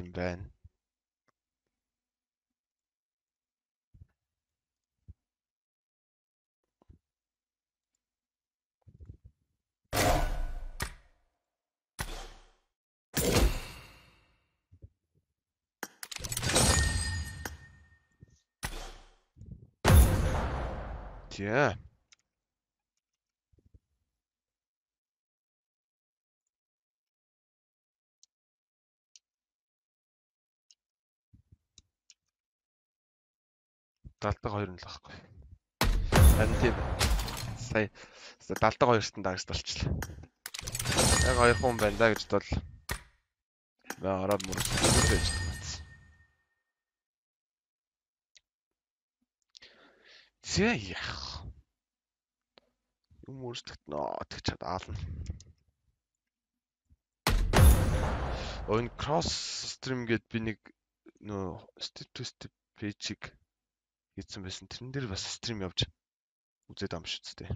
байдал юм Далдаг хоёр нь л байхгүй. Харин тийм сая 72 хоёртон даагч болчихлоо. Яг хоёр хүн байна да гэж бол баа ороод мөрөж байж байгаа. Зэ яах. Юм өөрсдөгт нөө тэг чад аална. Өн кросс стрим гээд би нэг нөө step to step пэйжийг хийсэн байсан. Тэрэн дээр бас стрим явж үзээд ам шүү дээ.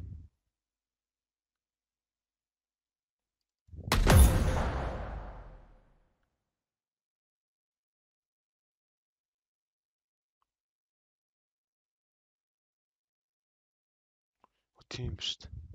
Тийм шүү дээ.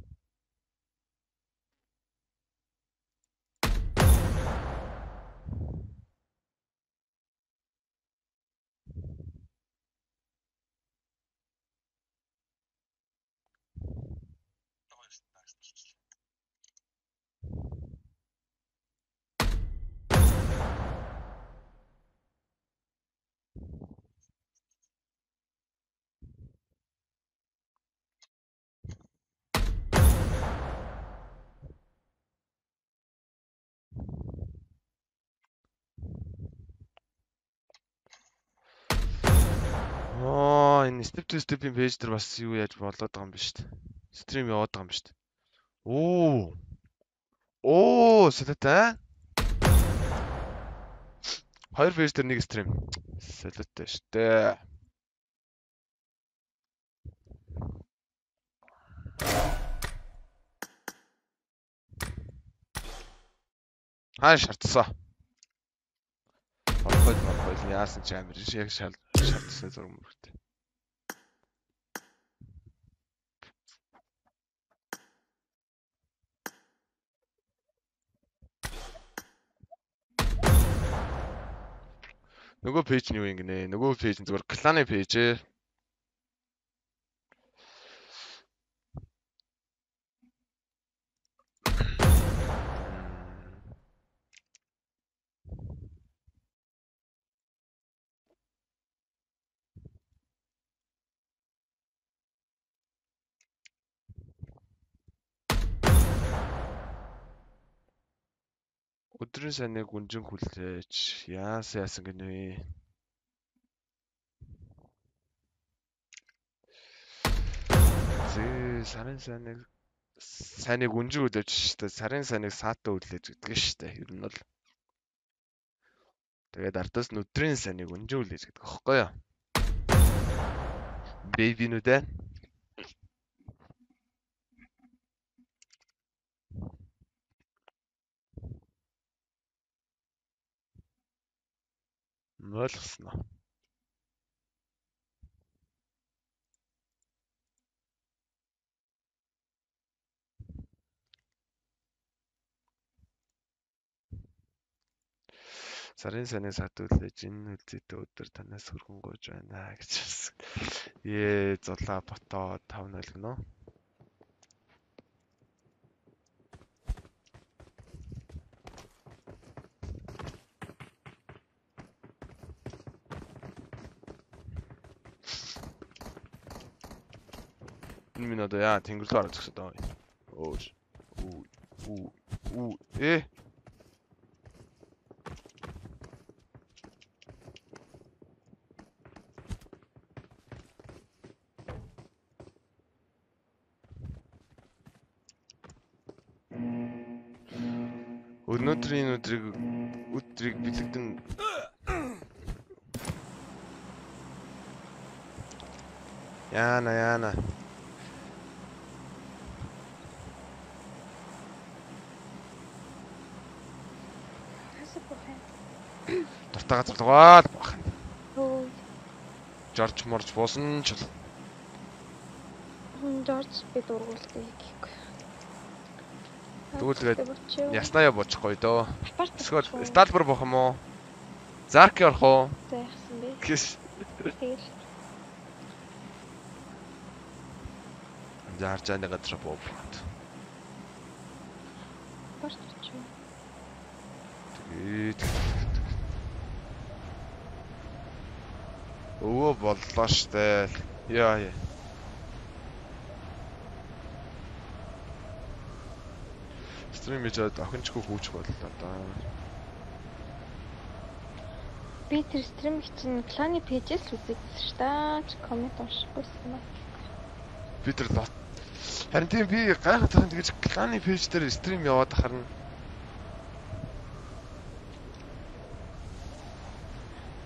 Аа энэ step to step-ийн пэйж дээр бас юу яаж болоод байгаа юм биш үү? Стрим яваад байгаа юм биш үү? Оо. Оо, солиотой. Хоёр пэйж дээр нэг стрим. Солиотой шүү дээ. Хаа шаардсан. Орхойд морхойд яасан ч амир яг шал шаардсан зураг мөрхтэй. Нөгөө пэйж нь юу юм гинэ? Нөгөө пэйж зүгээр кланы пэйж ээ. Өдрийн сайныг гүнжин хүлээж яасан яасан гинэ? Зээ сарын сайныг сайныг гүнжин хүлээж штэ сарын сайныг саатаа хүлээж гэдэг штэ ер нь бол тэгээд ардаас нь өдрийн сайныг гүнжин хүлээж гэдэг аахгүй юу? Бэйбинүүд ээ Ойлгосноо. Сарын саны сад үлээж энэ үлзийтэй өдөр танаас хөргөн гуйж байна гэж хэлсэн. Ээ зулаа ботоо 5-0 гэнэ. энэ минь одоо яа тэнгэр рүү хараад зогсоод байгаа. Оо. Уу. Уу. Уу. Э. Өнөөдрийн өдрийг өдрийг бэлэгдэн Яна яна Хасах бохоо. Дуртай газар дугаал бах. Өө. Жорж морж буусан ч бол Жорж би дургуулдаг гэхгүй. Тэгвэл тэгээд яснаа буучихгүй дөө. Апарт. Эсвэл сталбар бох юм уу? Зарк орох уу? зайхсан бэ. Гэс. Тэгэл Зарж байгаа газар буу. апарт ч юм. Тэгээд Өвөө боллоо штэ. Яа яа. Стрим хийж аваад охинчгүй хүүч боллоо да. Би тэр стрим чинь кланы пэйжээс үзэгдсэн ш та. Чи коммент уншихгүйсэн юм аа. Би тэр лот Харин тийм би гайхаад тахын тэгэж кланы пэйж дээр стрим яваад харна.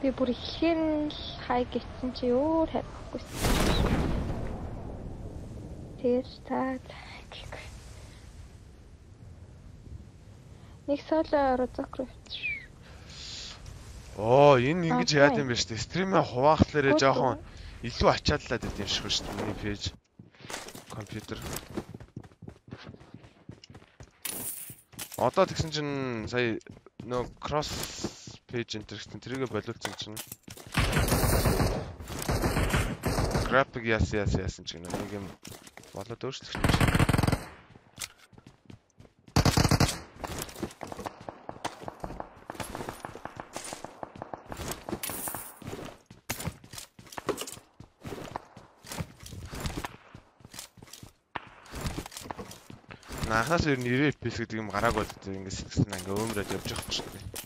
Би бүр нь л хай гэтсэн чи өөр хайхгүйсэн. Тэр та гэхгүй. Нэг соло розокрофт. Оо, энэ ингэж яад юм бэ штэ. Стримээ хуваахлаарэ жоохон илүү ачааллаад байд юм шиг шүү дээ. Миний пэйж компьютер. Одоо тэгсэн чинь сая нөө кросс пэйж энэ гэсэн тэрийгэ болиулсан чинь график яс яс ясан чинь нэг юм болоод өөрчлөгдсөн чинь. Анхаас ер нь 90 FPS гэдэг юм гараагүй л дээ ингээд сэтгсэн ингээ өмрөөд явж байгаа ч юм.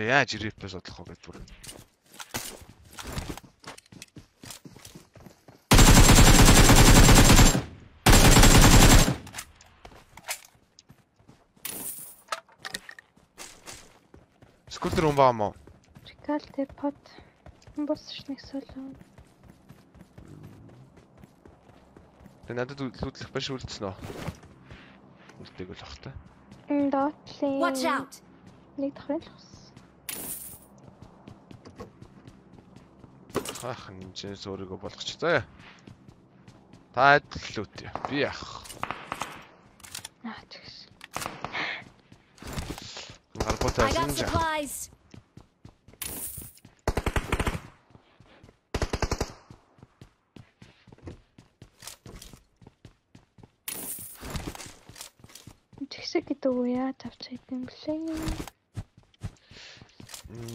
Одоо яаж 90 FPS судлах вэ гэж бүр. Скутер юм баа мó. Рикал тепот. Босч нэг соло. Тэ надад лүүдлэх биш үлдсэн үү? Үлдээг л ах та. Доотлын. Watch out! Нэг дахин л ус. Хаах нэмжээс өөрийгөө болгоч. За. Та адил лүүт. Би яах. Аа I got шинж. Тэгсэг гэдэг үү яа тавч хайдсан блэ?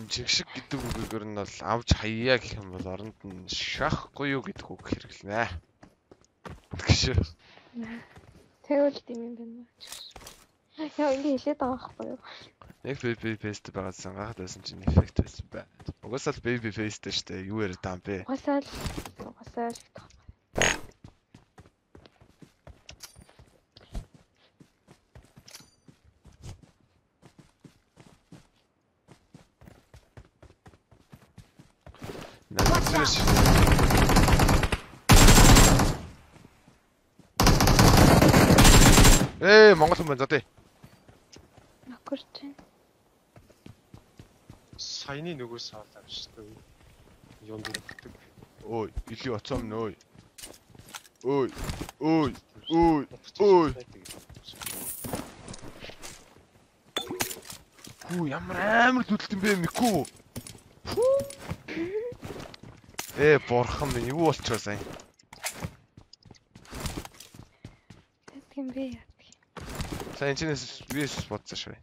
Жигшиг гэдэг үгээр нь бол авж хаяа гэх юм бол оронд нь шахахгүй юу гэдэг үг хэрэглэнэ. Тэгш. Тэгвэл тийм юм байна. Яа ингэ хэлээд байгаа байхгүй юу? Нэг baby face байгаадсан гахад байсан чинь эффект байсан бай. Угсаал baby face дээ штэ. Юу яриад таам бэ? Угасаал угасаал Надад Ээ, Монгол хүн байна за тий. нөхөрч байна. саяны нөгөө саал авчихсан. Юм дэрхдэг. Ой, или оцом нөө. Ой, ой, ой, ой. Хүү ямар амар зүтэлт юм бэ Мику. Ээ, бурхан минь юу болчихоо сайн. Тийм бэ яа. Сайн чинээс вис бодсон швэ.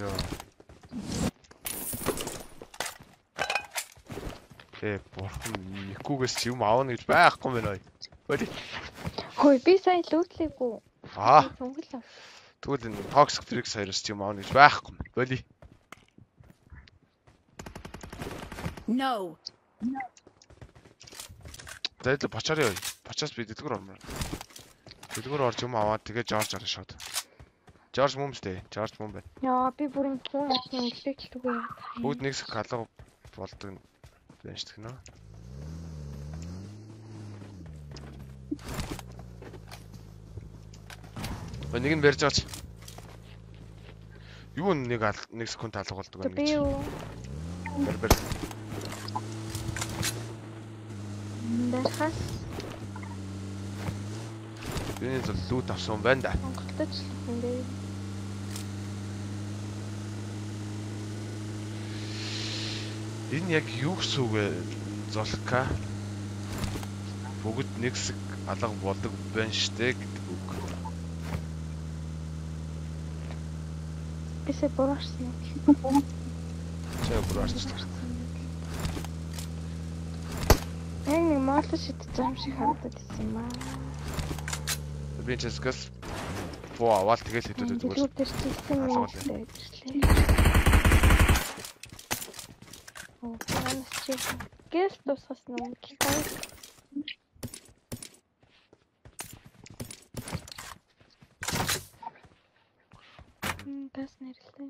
Яа. Ээ, бурхан Ч юм аавна гэж байхгүй мэн ой. Хөөе. Хөөе би сайн лүүтлээгүй. Аа, ав. тэгвэл энэ Toxic Freak хоёроос ч юм аавна гэж байхгүй. Боли. No. За илүү бочоор яа. Бочоос би дэлгүүр ормоор. Дэлгүүр орж юм аваад тэгээ Жорж араа шууд. Жорж мөн сте. Жорж мөн байна. Яа би бүр энэ хүн атны үлдээч лүгээ яа. Бүгд нэг хэсэг галуу болдог байна шүү дээ нэг нь барьж байгаач. Юу н нэг нэг секунд алга болдог байна гэж. юу? Бэр бэр. Дахас Юуны зөв лут авсан байна да. Монголдож юм дээ. Энэ яг юу гэсэн үг вэ? Золка. Бүгд нэг хэсэг алга болдог байна штэ гэдэг үг. Ти се поращат. Чего поращат? Е, не мисля, че те там ще харата ти си мая. Добре, че скъс. По, аз тега си тук. Другите ще се мисля. О, това не считам. Къде са досъснал? Китай? Тас нэрлээ.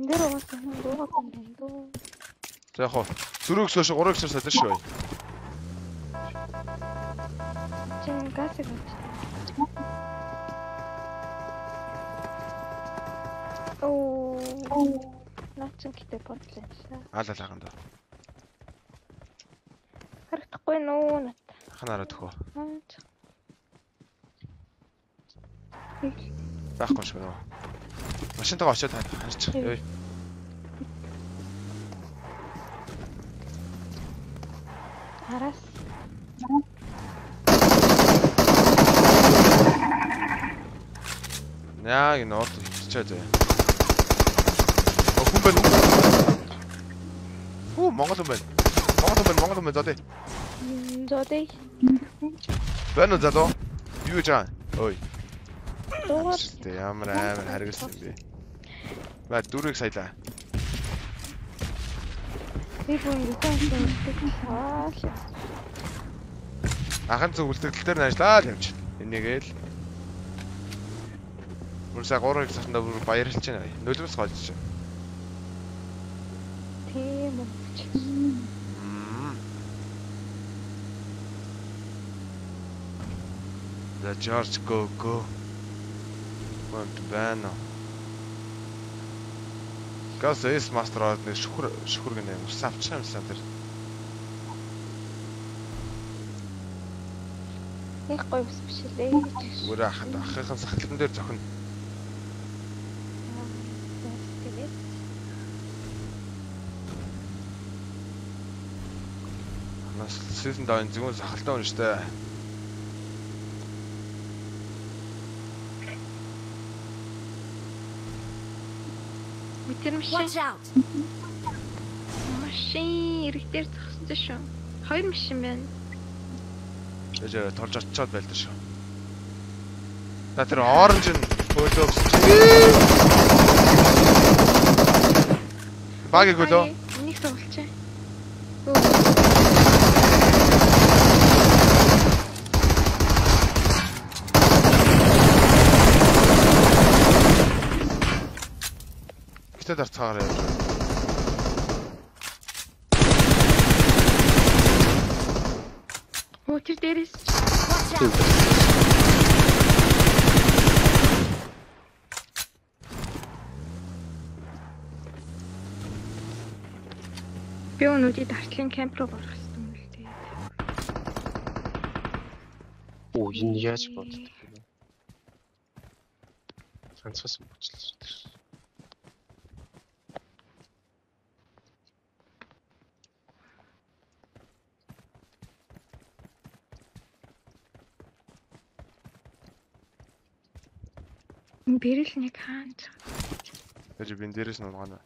Нэр угаасаа хүн дуугаад юм дөө. За яг хоо дөрөвс хойш 3 гисэр садаж шүү. Чин гасыг авч. Оо. Наачин гэдэг бодлоо. Аалал хаганд. Харагдахгүй нөө нат. Ханаараа төхөө. Аач. Байхгүй шүү. Машинтайгаа очиод харч. Ёй. Араас. Яг энэ орд хичээ зөө. Оо хүн байна. Хүү Монгол хүн байна. Монгол хүн байна. Монгол хүн байна. Зодээ. Зодей. Байна уу залуу? Юу гэж байгаа? Ой. Дуугаар ямар амар харгасан юм бэ. Ба дөрөв саялаа. би бүр юухан юм аа. Ахын зүг үлдэгдэл дээр ажиллаа л явж. Энийгээл. Мөрсө 3 их цаснаа бүр баярлж байна. Нулимс голж байна. Тийм үү. За George go Гонт байна. Гас эс мастер орд нэг шүхэр шүхэр гэнэ ус авчих юмсан тэр. Их гоё ус биш лээ. Өөр ахад ахын сахлан дээр зохино. Нас season даун зөвхөн сахалтай хүн метр машин машин иргэдээр зогссон шүү. Хоёр машин байна. Ээж торж очиод байлдаа шүү. За тэр оранж нь хөлөө өсч. Багийг хөлөө. Энийг суулчаа. Гэтэ дарцгаараа явж. Оо тэр дээрээс би өнөөдөр дартлын камп руу гарах гэсэн юм л дээ. Оо энэ яаж боддог юм бэ? Ганцхан бочлоо шүү дээ. Бэрэл нэг хаан. Ээж би энэ дээрээс нь унгана.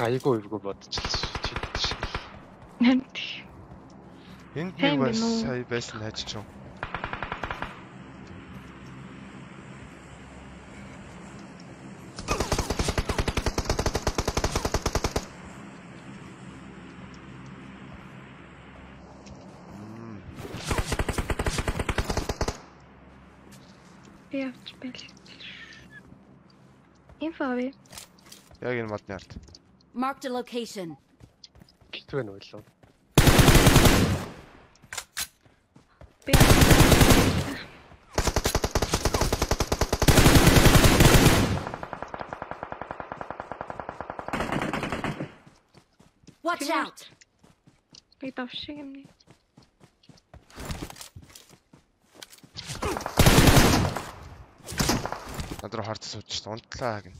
Айгуу эвгүй бодчихлоо. Энд би бас сая байсан хайж чив. Яг энэ модны ард. Marked a location. Гитвэ нөө лөө. Би Watch out! би давшиг юмний. Над руу харц сууж шít унтлаа гин.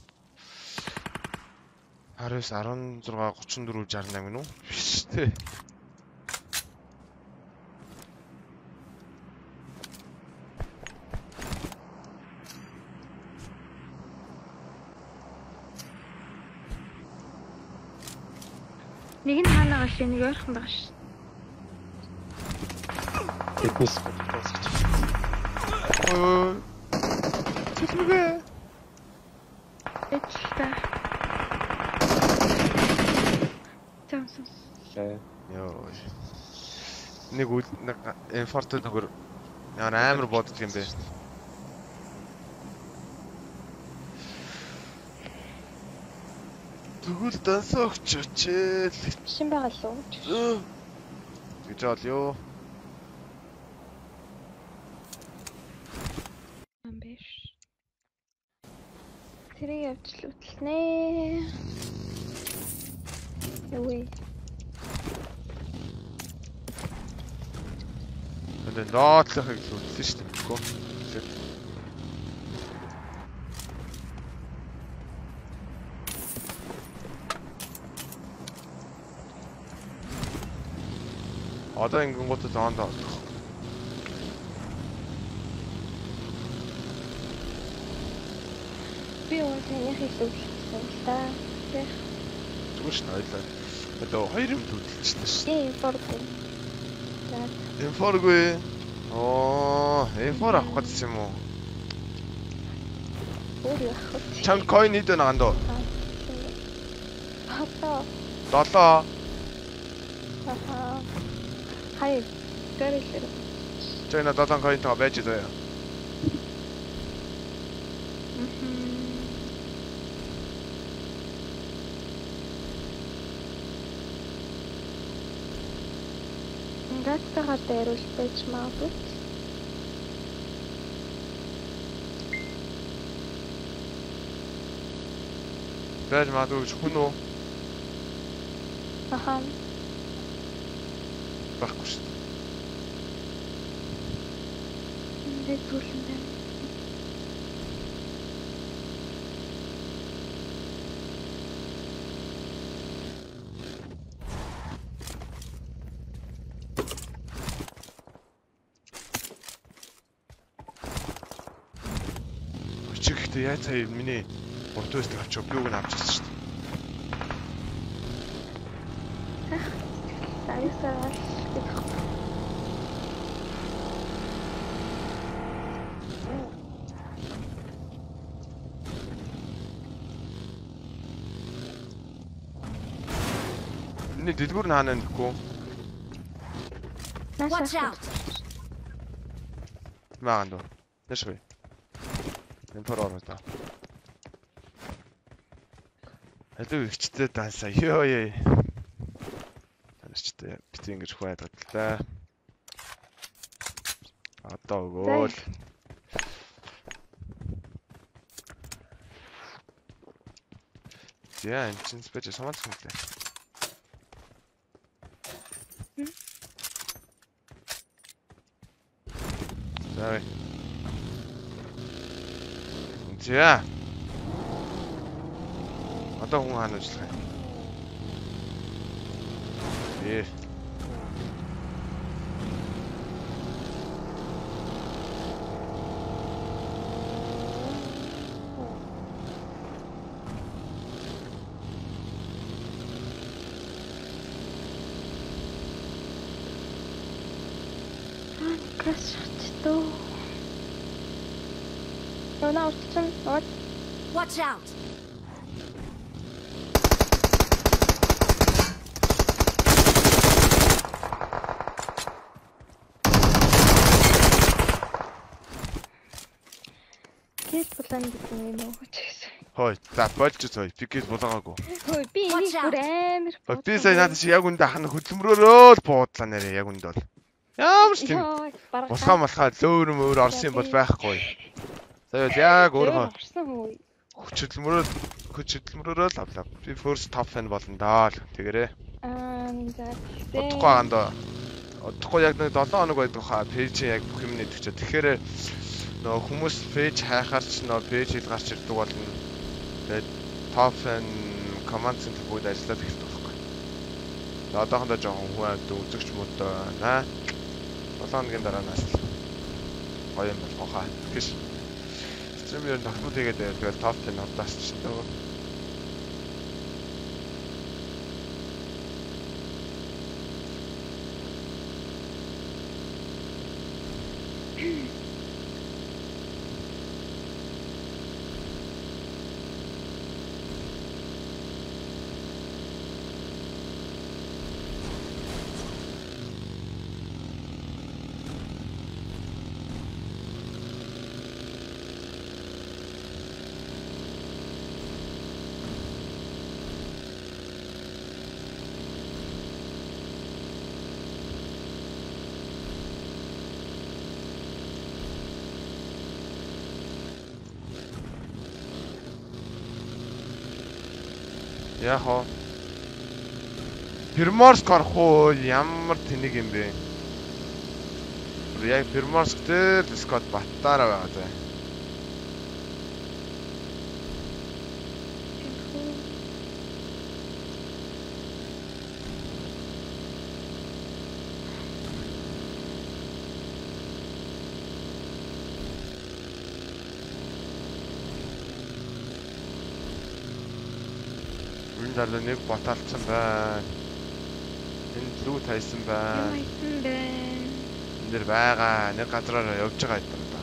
19 16 34 68 гинүү? Биш тээ. Нэг нь хаанаа гаш нэг ойрхон байгаа ш. Бодож. Ой ой. Тэсмэгэ. Эцэлтэй. Тэмсэн. Лээ. Йоо. Нэг нэг нөхөр яа амар бодож юм бэ. Тэгвэл дансагч очил. Шин байгаа лөө. гэж бол ёо. Ам биш. Тэрийг явж л үтлнэ. Явээ. Энд доотлохыг л үзсэн шүү дээ. Гөө. Одоо ингэнгүүтээ зоонд орох. Би өөр хэлүүлсэн л да. Тэг. Зүгээр шин ойлаа. Одоо хоёр юм төлөвлөжтэй шүү. Ээ, борго. За, Инфоргүй. Оо, инфор авах гэсэн юм уу? Чам coin хэд байна гандуу? Хата. 7. Аха. Хай. Гэрэлэр. Чайна 7 coin таа байж заяа. Мм. Ингээд тагаа дээрүүл байж магадгүй. Байж магадгүй гэж хүн үү? Аха. Баггүй шүү. Ингээд зүйлэн байна. Ихтэй яа цаа миний урд байстыг авчаа би үг нь авчихсан шүү дээ. Саясаа гэх. Миний дэлгүүр нь хаана нэхгүй. Watch out! Дөө. Тэшгүй. Инфор ороо та. Алуу ихчтэй дансаа. Йоо ёо. Таньчтай бит ингэж хуваад л да. Одоо өгөөл. За энэ чинь спеч самаач юм лээ. За. За. Одоо хүн хаана ажиллах юм? Ээ. Яна утсан. Вот. Watch out! Тэгэл булан гэдэг юм уу гэсэн. Хой, за болж зөө. Пикэс булгаагүй. Хөөе би энийг Watch out. бүр амар. Би сая надад чи яг үндэ хана хөдөлмөрөөрөө л буудлаа нэрээ яг үндэ бол. Ямар ч тийм Булхаа малхаа зөөр мөр орсон юм бол байхгүй. Бол яг өөрөө хөдөлмөрөө хөдөлмөрөөрөө л авлаа. Би first top fan болно даа л. Тэгэрээ. Аа за тэгтээ. Удахгүй гаанда. Удахгүй яг нэг 7 хоног байдаг хаа пэйж яг бүх юм нэтгэж. Тэгэхээр нөгөө хүмүүс пэйж хайхаарч нөгөө пэйжийг гарч ирдэг болно. Тэгээд top fan command center бүгд ажиллаад эхэлдэг байхгүй. Тэгээд одоохондоо жоохон хүн амьд үзэгч мөдөө байна. 7 хоногийн дараанаас л гоё юм болох хаа. Тэгэж стрим ер нь хийгээд байвал тэгэл top fan удаас ч нөгөө Яг хоо. Приморск орох уу? Ямар тэнэг юм бэ? Яг Приморск дээр Дискот баттаараа байгаа заа. Энэ дараа нэг бот алдсан байна. Энэ лүү тайсан байна. Яасан бэ? Энд дэр байгаа. Нэг газараар явж байгаа юм да.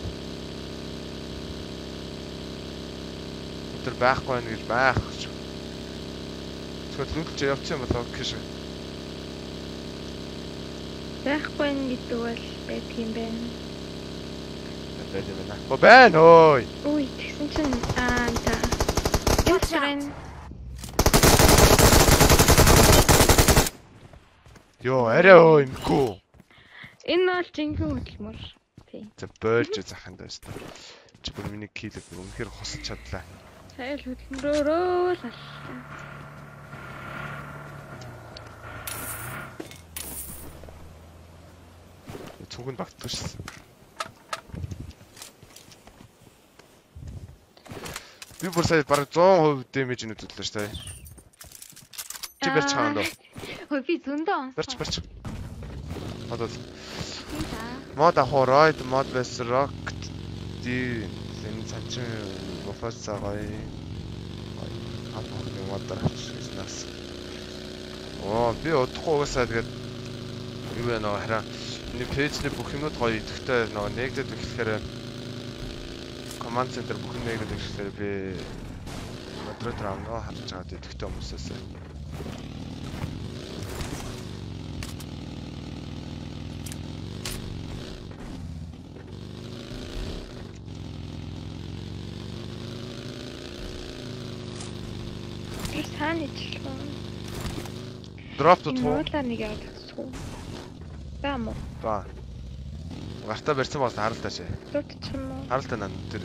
Тэр байхгүй байх гэж байх гэж. Лүүдч явцсан болоо гэж. Байхгүй нь гэдэг бол байдаг юм байна. Бэд юм байна. Хөө байна ой. Үй тэгсэн чинь аа out. Энэ Йоо, арай ой мгүү. энэ бол жинхэнэ хөдөлмөр. Тий. За бойлж захын дэвс. Чи бүр миний килэг бүр үнэхээр хосч чадлаа. Сая л хөдөлмөрөөрөө л аллаа. Цүгэнд багтдаг шээ. Би бүр сая бараг 100% дэмэж үзүүллээ шүү дээ. Чи барьж хаана дөө? Хөөе би зөндөө онсон. Барьж барьж. Одоо мод ахоройд мод бэс рок ди энэ цанчин бофос цагай. Аа нэг модаар авчихснаас. Оо би удахгүй угаасаа тэгээд юу вэ нөө хараа энэ пэйжний бүх юмуд гоё идэвхтэй нөө нэгдэд ихлэхээр команд центр бүх юм нэгдэд ихлэхээр би модератор авнаа харж байгаа идэвхтэй хүмүүсээс дроп Энэ тутуу нуулаар нэг яваад тасгүй. За мó. ба гартаа барьсан бол харалтаа шээ Дутчих юм уу? харалтаа нан тэр.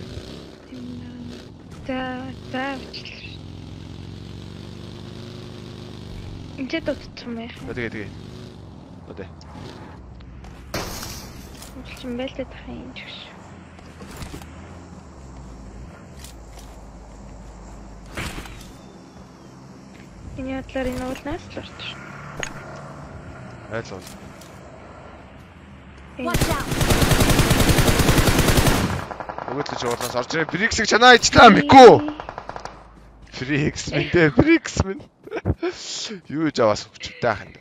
За за. Энд дутчих юм яах? тэгээ тэгээ одоо Бичлэн байлдаад тах юм ч гэж. Энэ ядлаар энэ уулнаас л орчих. Айлгуул Watch out. нөгөөдлөж уулаас орж ирээ бриксийг чанаа ичлаа мэггүй Фрикс минь дээ, Фрикс минь. Юу ч аваас хүчтэй ахын.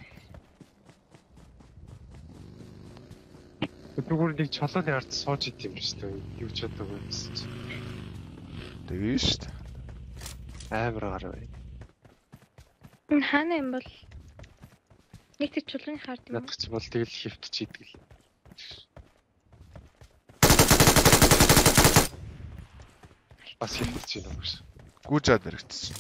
Зүгээр нэг чолооны ард сууж идэм шүү дээ. Юу ч чадаагүй юмсэн чи. Тэгээ шүү дээ. Амар гараа бай. Энэ хаана юм бол? Нэг тэр чулууны хард юм. уу? Надад ч бол тэгэл хифт чи идэг л. Бас хэлчихэж байна уу гэсэн. Гүүжээд баригдсан.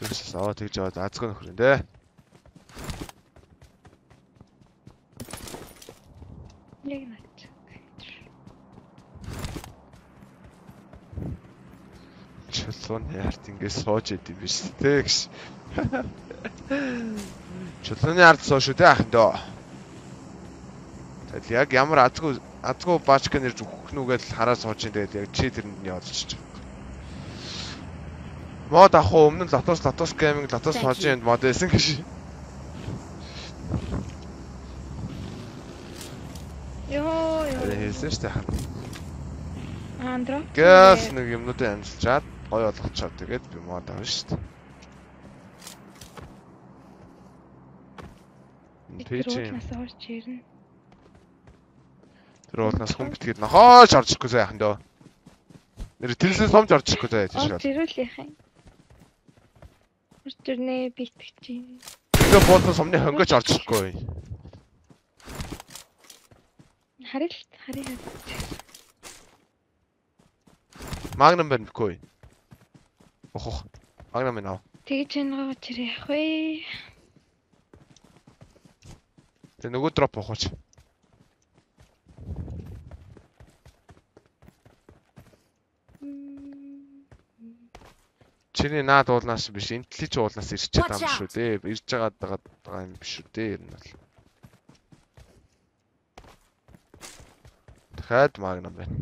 Фикс аваа тэгж аваад азгүй нөхөр юм дээ. Яг наач. Чулуун яарт ингэ сууж идэв биш үү гэж. Чулууны ард суу шүү дээ ахын дөө. Тэгэл яг ямар азгүй азгүй баачка нэрж өгөх нүгээл хараа сууж ин тэгэл яг чи тэрэнд нь явуулчих. Мод ах уу өмнө нь лотос лотос гейминг лотос сууж инд мод байсан гэж. Йоо ёо. Хэлсэн шүү дээ. Андро. Гэс нэг юмнуудыг амжилчаад гоё болгочоод тэгээд би мод авна шүү дээ. Орж ирнэ. тэр уулнаас хүн битгээд нохоош орж ирэхгүй сайхан дөө. Нэр тэрлээс сомж орж ирэхгүй заа тийш юм. Орж ирнэ битгэж чинь. Тэгээ буудлын сомны хонгоч орж ирэхгүй. Харил харин. Магнум байна бихгүй. Ох ох. Магнум байна. Тэгж янгаач ирээ явах вэ? Тэгээ нөгөө дроп ухаач. Чиний наад уулнаас биш, интеллиж уулнаас ирч байгаа юм шүү дээ. Ирж байгаа байгаа юм биш шүү дээ. Ер нь бол. Дахиад магнум байна.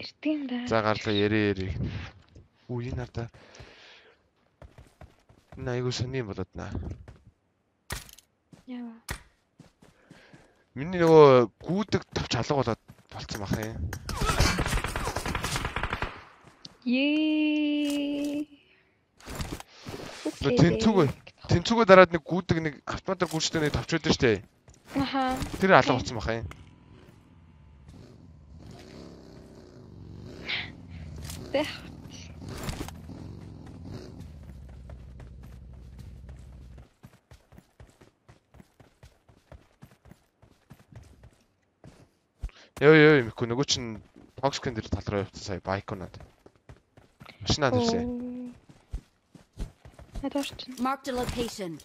Эртгийн да. За гарлаа ярээ ярээ. Үу энэ надаа Энэ айгуу сони юм болоод наа. Яа. Миний нөгөө гүдэг тавч алга болоод болцсон бах юм. Ее. Нөө тэнцүүгээ. Тэнцүүгээ дараад нэг гүдэг нэг автоматар гүйчтэй нэг тавч байдаг штэ. Аха. Тэр алга болцсон бах юм. Бэх. Ёо ёо юмхгүй нөгөө чин Foxken дээр тал руу явцсан сая байконод. Машинаа нэрсээ. Надаарч. Marked a location.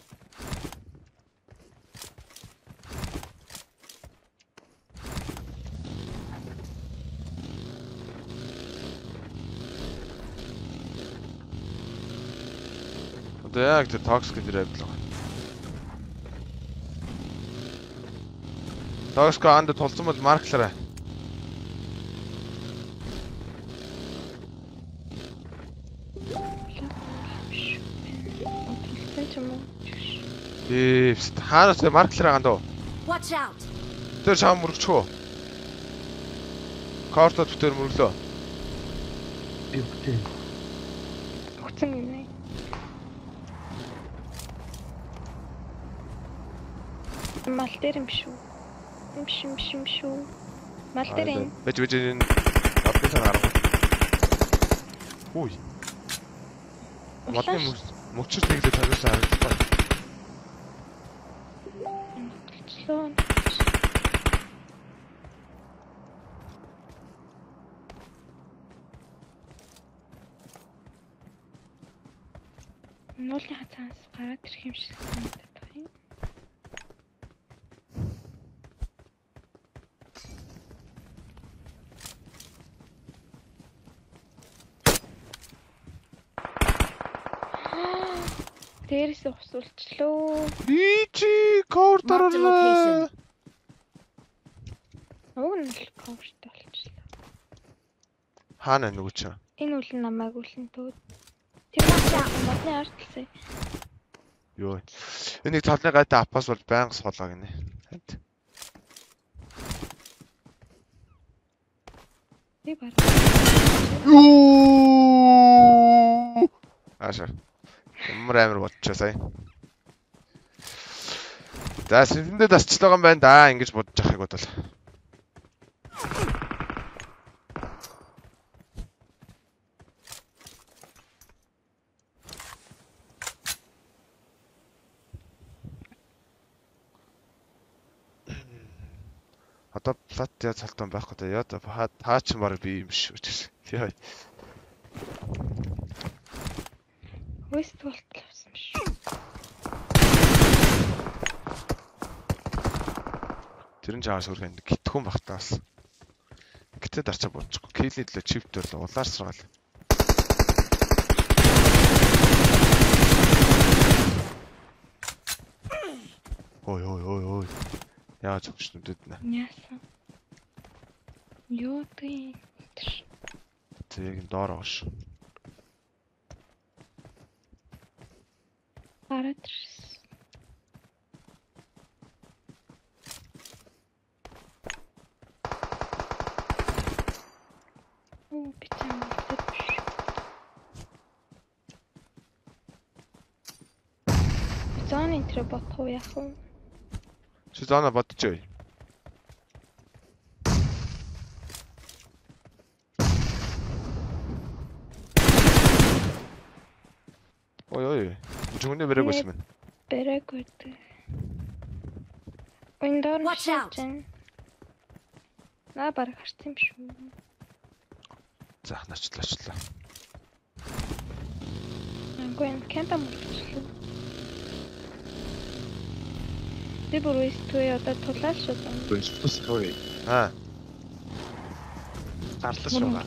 Одоо яг тэр Foxken дээр явдлаа. Foxco анд тулсан бол марклараа. Ээ хаанаас гандуу. Watch out! Тэр шам мөрөгчхөө. Мөрлөө. Би бүтээ. Өгсөн юм ээ. Мал дээр юм шүү. Юм шүү, юм шүү. Мал дээр юм. Бэж бэж энэ сан гарах. Хүй. Модны мөчс нэглээ тавьсан харагдсан. Болчлоо. Нуулын хацаас гараад ирэх юм шиг санагдах юм. Дээрээс усуулчлоо. Ичи location. дараалаа. Уг нь л коверт болчихлоо. Хаана нөгөө чи? Энэ үл нь намайг үлэн төгөөд. Тэр модны модны артлсаа. Йоо. Энийг цолны гайтай апас бол байнга суулаа гинэ. Баг. Юу. Аша. Ямар амир бодчихоо сая. За сэтэндээ тасчлаа юм байна да. Ингэж бодож ахыг бодвол. Плат плат яа цалтан байхгүй та яа таа ч баг би юм шүү. Яа. West Vault авсан биш. Тэр нь жаас өөр хэнэ гитгүн багтаас. Гэтэ дарчаа буучихгүй. Кейлийн төлөө чипт бол улаар саргаал. Ой ой ой ой. Яаж өгч нүдэд нэ. Яасан. Юу тий. Тэг ин доороош. Гараад aratırız. Bir tane tutmuş. Здание треба поїхали. Сюзанна, вот чой. Ой-ой-ой. Үчүнэ бэрэг байсан байна. Бэрэг үү. Эндор шилжин. Наа баг гарсан юм шүү. Заах начлаачлаа. Гэн кемпа мөрчлөө. Би бүр үстэй одоо тулаал шүү. Үстэй шүү. Аа. Гарлаа шуугаа.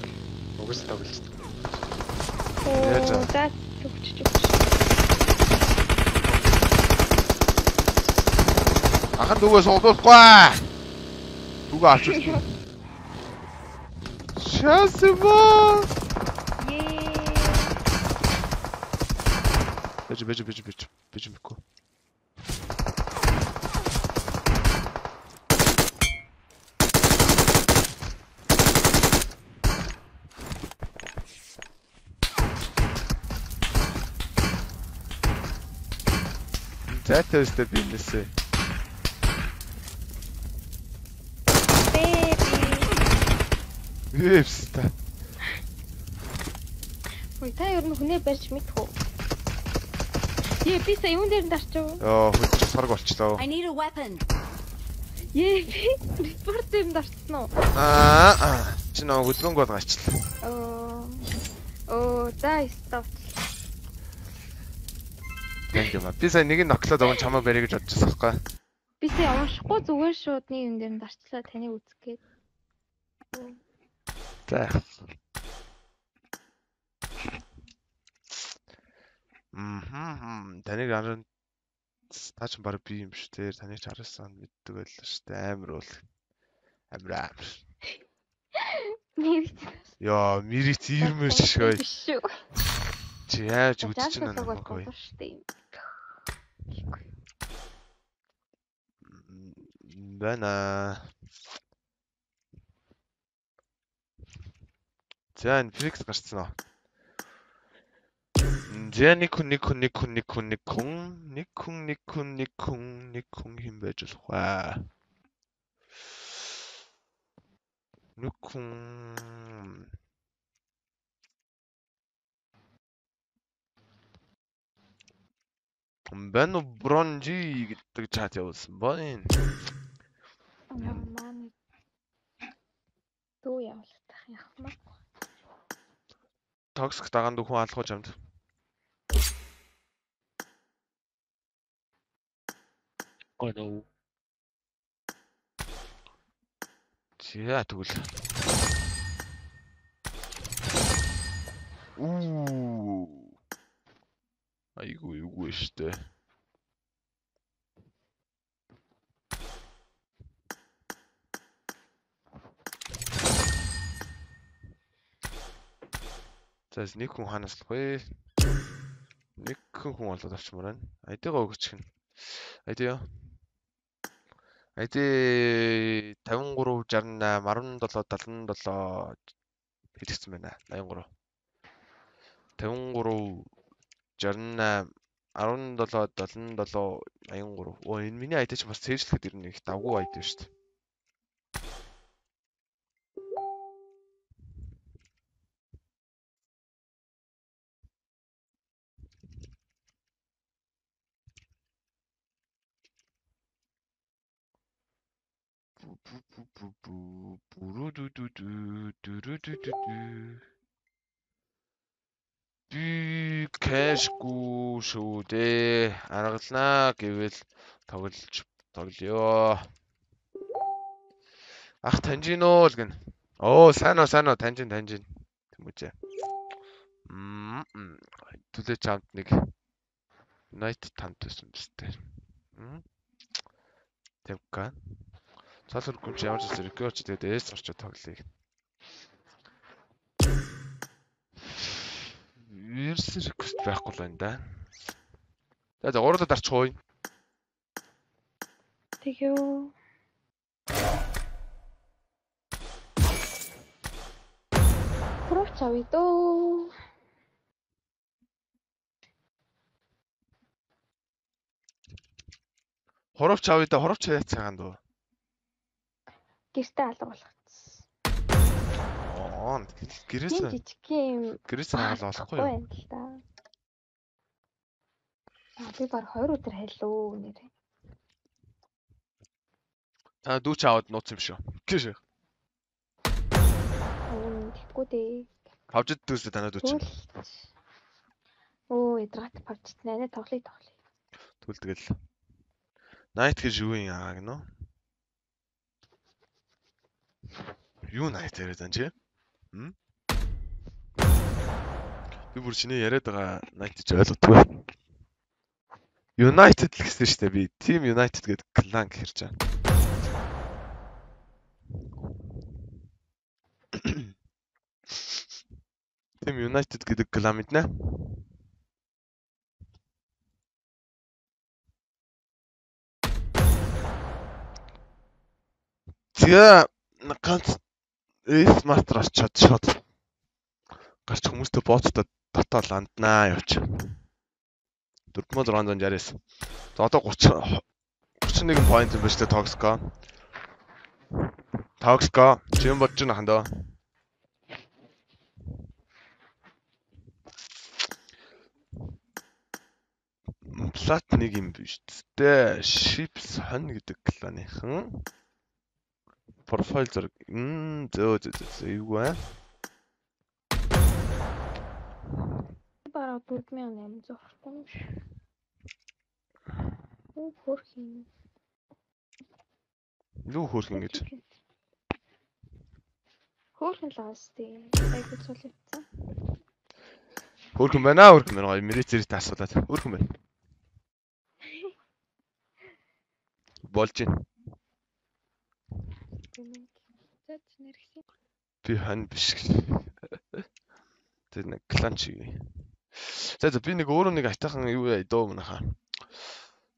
Угс тоглож. Оо, за төгчж өгч. Ага нөгөө суулуулахгүй. Түг авчирч. Шасва. Бежи, бежи, бежи, бежи. Бежи Мико. Zaten işte birincisi. Бэби. Вэвста. Ой, та ер нь хүнээ барьж мэдэх үү? Е, би сая юун дээр дарчив? Йоо, хөдөлж сарг болчлоо. I need a weapon. Е, би репорт дээр дарцсан уу? Аа, чи нөө хөдөлгөөнгөө бол гачлаа. Оо. Оо, за стоп. Тэнк юм. Би сая нэг нь ноклоод өгөн чамаа барь гэж байсан байхгүй. Би сая уншихгүй зүгээр шууд нэг юм дээр дарчлаа таныг үзгээд. За. Мм. Таныг харан та ч баг би юм шүү дээ. Таныг ч харсан мэддэг байлаа шүү дээ. Амар бол. Амар амар. Мэрит ирмэр шишгөө. Биш шүү. Чи яаж үдчихэж байна бол нөхөө. болоо шүү дээ. Бана. За, энэ фикс гарцсан уу? За нэг хүн нэг хүн нэг хүн нэг хүн нэг хүн нэг хүн нэг хүн нэг хүн нэг хүн хэм байж болох? Нэг хүн Бэн бронжи гэдэг чат явуулсан ба энэ. Яа маань. Дүү явуулах яах вэ? Toxic дагаанд хүн алхууж амд. Oh no. За тэгвэл. Уу. Айгуу юу гээштэй. За нэг хүн ханаас л вэ? Нэг хүн болоод авчмаар байна. Айдгаа өгч гин. Айдё. ID 53 68 17 77 хэлчихсэн байна. 83. 53 68 17 77 83. Оо энэ миний ID ч бас цээжлэхэд ирнэ их давгүй ID шүү дээ. Би кэшгүй шүү дээ. Аргалнаа гэвэл тоглож тоглоё. Ах таньжиноо л гэн. Оо сайн уу сайн уу таньжин таньжин. Тэмүүжээ. Түлээ чамд нэг Night тамт байсан биз дээ. Тэвка. Цаасар гүмж ямар ч рекорд тэгээд эс орчоо тоглоё. Верс реквест байхгүй л байна да. За за гурлаа дарчихгүй. Тэгё. Хурууч авъя дөө. Хуравч авъя да хуравч яа цагаан дөө. Гэртээ алга болгоцсон. Аа гэрээс Тийм жижигхэн гэрээс хаал болохгүй юу? байна л да. Аа би баг 2 өдөр хайлуу нэрээ. Аа дүүч аваад нууц юм шүү. Гэж. Оо тэггүй дээ. Павжид дүүсээ танаа дүүч. Түл. Оо ядрагт павчт нэ тоглоё тоглоё. Түл тэгэл. Night гэж юу юм аа гэнэ үү? Юу night яриад байна чи? Хм? Би бүр чиний яриад байгаа night гэж ойлгодгүй. United л гэсэн шүү дээ би. Team United гэдэг клан хэрж байгаа. Team United гэдэг клан мэднэ. Тэгээ ганц Master очиод шууд гарч хүмүүстэй боттой дотоо ланднаа явууч. 4669. За одоо 30 31 point юм байна шүү дээ Toxco. Toxco чи юм бодож байна хандаа. Плат нэг юм биш дээ. Ships хон гэдэг кланыхан профайл зэрэг м зөө зөө зөө юу вэ? Бараг 4800 орсон юм шиг. Оо хөрхин. Юу хөөрхөн гэж. Хөөрхөн л аас тий. Айгуу цул явцсан. Хөөрхөн байна аа хөөрхөн байна. Мэрэ зэрэгтэй асуулаад. Хөөрхөн байна. Болж байна. За нэрхсэн. Би хан биш. Тэр нэг клан чиг. За би нэг өөрөө нэг атайхан юу яа дөө мөнхаа.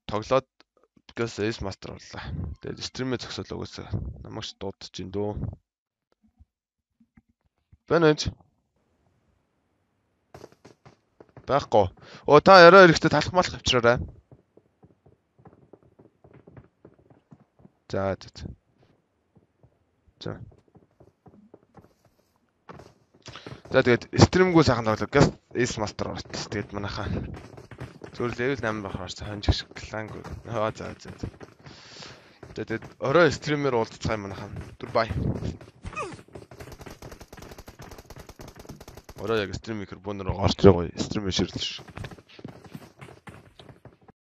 Тоглоод because Ace Master боллаа. Тэгээд стримээ зогсоол угаасаа намайг ч дуудаж ин дөө. Бэнэж. Байхгүй. Оо та яриа эрэхтэй талах малах авчраарай. За за. за. За. За тэгээд стримгүй сайхан тоглоо. Gas Ace Master орт. Тэгээд манайхаа зөвхөн level 8 байхаар хонж шиг кланг. Аа за за. Тэгээд орой стримээр уулзцгаа юм манайхаа. Түр бай. Орой яг стрим микрофоноор орж байгаа. Стрим ширлээ шүү.